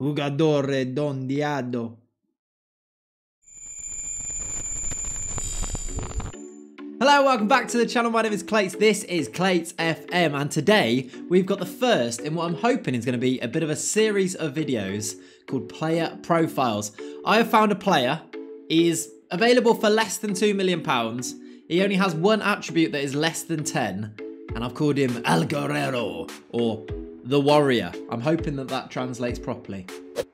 Jugador redondeado. Hello, welcome back to the channel. My name is Clayts. This is Clayts FM, and today we've got the first in what I'm hoping is going to be a bit of a series of videos called Player Profiles. I have found a player. He is available for less than £2 million. He only has one attribute that is less than 10, and I've called him El Guerrero, or the Warrior. I'm hoping that that translates properly.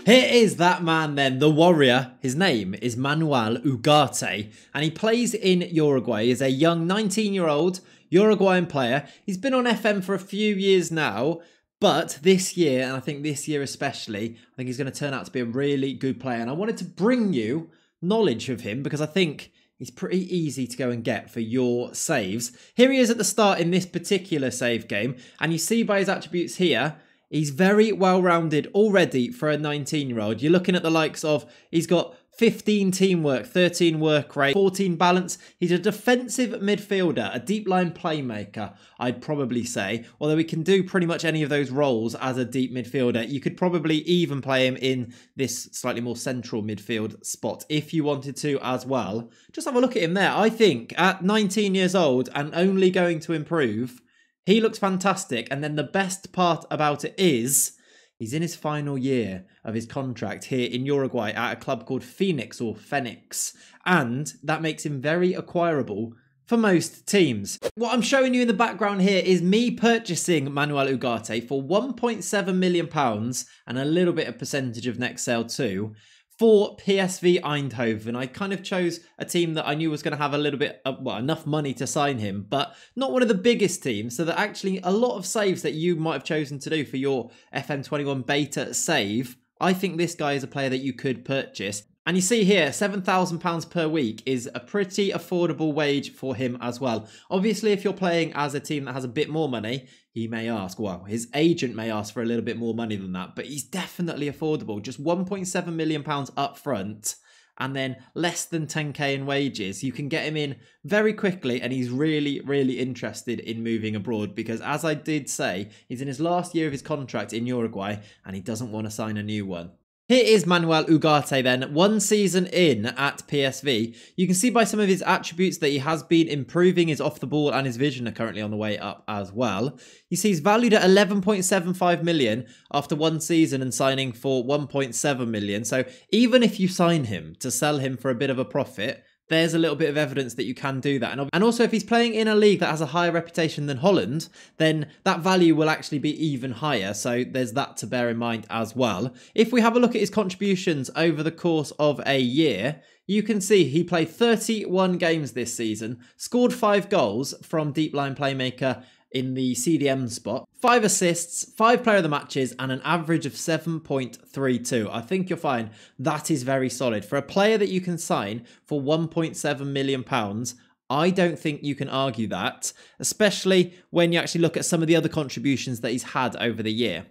Here is that man then, the Warrior. His name is Manuel Ugarte, and he plays in Uruguay. He's a young 19-year-old Uruguayan player. He's been on FM for a few years now, but this year, and I think this year especially, I think he's going to turn out to be a really good player. And I wanted to bring you knowledge of him because I think He's pretty easy to go and get for your saves. Here he is at the start in this particular save game. And you see by his attributes here, he's very well-rounded already for a 19-year-old. You're looking at the likes of, he's got 15 teamwork, 13 work rate, 14 balance. He's a defensive midfielder, a deep line playmaker, I'd probably say. Although he can do pretty much any of those roles as a deep midfielder. You could probably even play him in this slightly more central midfield spot if you wanted to as well. Just have a look at him there. I think at 19 years old and only going to improve, he looks fantastic. And then the best part about it is He's in his final year of his contract here in Uruguay at a club called Phoenix or Phoenix, and that makes him very acquirable for most teams. What I'm showing you in the background here is me purchasing Manuel Ugarte for 1.7 million pounds and a little bit of percentage of next sale too for PSV Eindhoven. I kind of chose a team that I knew was going to have a little bit, of, well, enough money to sign him, but not one of the biggest teams. So that actually a lot of saves that you might have chosen to do for your FM21 beta save, I think this guy is a player that you could purchase. And you see here, £7,000 per week is a pretty affordable wage for him as well. Obviously, if you're playing as a team that has a bit more money, he may ask, well, his agent may ask for a little bit more money than that, but he's definitely affordable. Just £1.7 million up front and then less than 10k in wages. You can get him in very quickly, and he's really, really interested in moving abroad because, as I did say, he's in his last year of his contract in Uruguay and he doesn't want to sign a new one. Here is Manuel Ugarte then, one season in at PSV. You can see by some of his attributes that he has been improving his off the ball and his vision are currently on the way up as well. You see he's valued at 11.75 million after one season and signing for 1.7 million. So even if you sign him to sell him for a bit of a profit, there's a little bit of evidence that you can do that. And, also, if he's playing in a league that has a higher reputation than Holland, then that value will actually be even higher. So there's that to bear in mind as well. If we have a look at his contributions over the course of a year, you can see he played 31 games this season, scored five goals from deep line playmaker in the CDM spot. Five assists, five player of the matches, and an average of 7.32. I think you'll find that is very solid. For a player that you can sign for 1.7 million pounds, I don't think you can argue that, especially when you actually look at some of the other contributions that he's had over the year.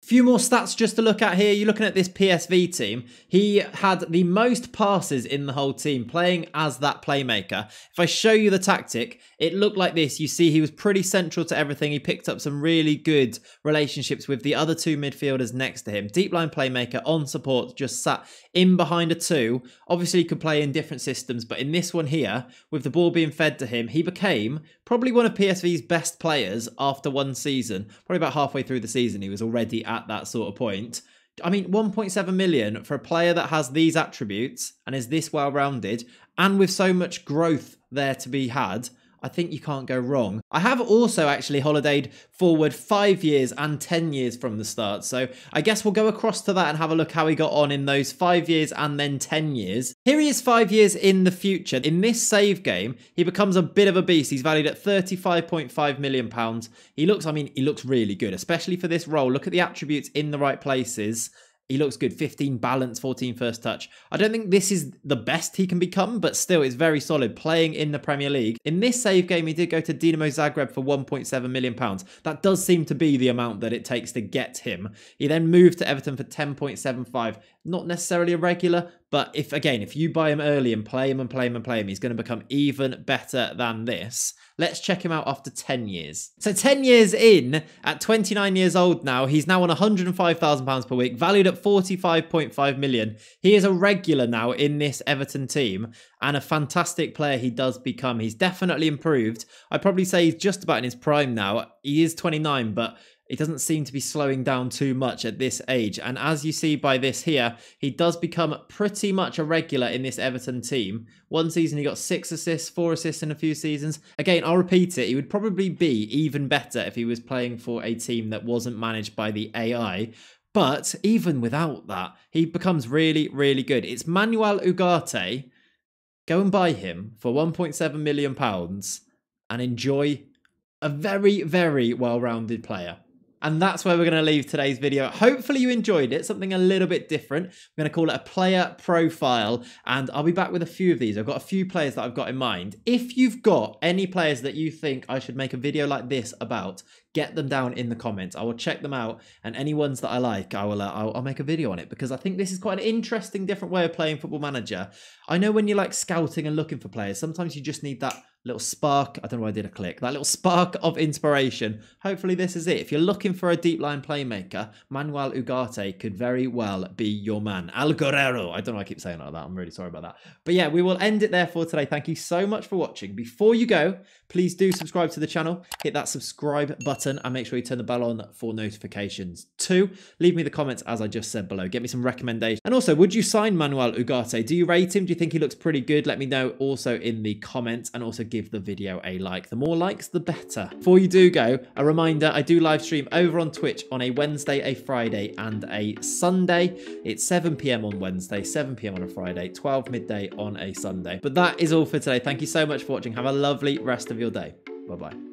Few more stats just to look at here. You're looking at this PSV team. He had the most passes in the whole team, playing as that playmaker. If I show you the tactic, it looked like this. You see he was pretty central to everything. He picked up some really good relationships with the other two midfielders next to him. Deep line playmaker on support, just sat in behind a two. Obviously, he could play in different systems, but in this one here, with the ball being fed to him, he became probably one of PSV's best players after one season. Probably about halfway through the season, he was already at that sort of point. I mean, 1.7 million for a player that has these attributes and is this well rounded and with so much growth there to be had. I think you can't go wrong. I have also actually holidayed forward five years and 10 years from the start. So I guess we'll go across to that and have a look how he got on in those five years and then 10 years. Here he is five years in the future. In this save game, he becomes a bit of a beast. He's valued at 35.5 million pounds. He looks, I mean, he looks really good, especially for this role. Look at the attributes in the right places. He looks good. 15 balance, 14 first touch. I don't think this is the best he can become, but still, it's very solid playing in the Premier League. In this save game, he did go to Dinamo Zagreb for 1.7 million pounds. That does seem to be the amount that it takes to get him. He then moved to Everton for 10.75. Not necessarily a regular, But if again, if you buy him early and play him and play him and play him, he's going to become even better than this. Let's check him out after 10 years. So 10 years in, at 29 years old now, he's now on £105,000 per week, valued at 45.5 million. He is a regular now in this Everton team and a fantastic player he does become. He's definitely improved. I'd probably say he's just about in his prime now. He is 29, but it doesn't seem to be slowing down too much at this age. And as you see by this here, he does become pretty much a regular in this Everton team. One season he got six assists, four assists in a few seasons. Again, I'll repeat it. He would probably be even better if he was playing for a team that wasn't managed by the AI. But even without that, he becomes really, really good. It's Manuel Ugarte. Go and buy him for 1.7 million pounds and enjoy a very, very well-rounded player. And that's where we're going to leave today's video. Hopefully you enjoyed it, something a little bit different. We're going to call it a player profile, and I'll be back with a few of these. I've got a few players that I've got in mind. If you've got any players that you think I should make a video like this about, get them down in the comments. I will check them out, and any ones that I like, I will. Uh, I'll, I'll, make a video on it because I think this is quite an interesting, different way of playing Football Manager. I know when you're like scouting and looking for players, sometimes you just need that little spark. I don't know why I did a click. That little spark of inspiration. Hopefully, this is it. If you're looking for a deep line playmaker, Manuel Ugarte could very well be your man. Al Guerrero. I don't know. Why I keep saying like that. I'm really sorry about that. But yeah, we will end it there for today. Thank you so much for watching. Before you go, please do subscribe to the channel. Hit that subscribe button and make sure you turn the bell on for notifications. Two, leave me the comments as I just said below. Get me some recommendations. And also, would you sign Manuel Ugarte? Do you rate him? Do you think he looks pretty good? Let me know also in the comments and also give the video a like. The more likes, the better. Before you do go, a reminder, I do live stream over on Twitch on a Wednesday, a Friday and a Sunday. It's 7 p.m. on Wednesday, 7 p.m. on a Friday, 12 midday on a Sunday. But that is all for today. Thank you so much for watching. Have a lovely rest of your day. Bye-bye.